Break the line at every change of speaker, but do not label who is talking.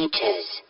meters.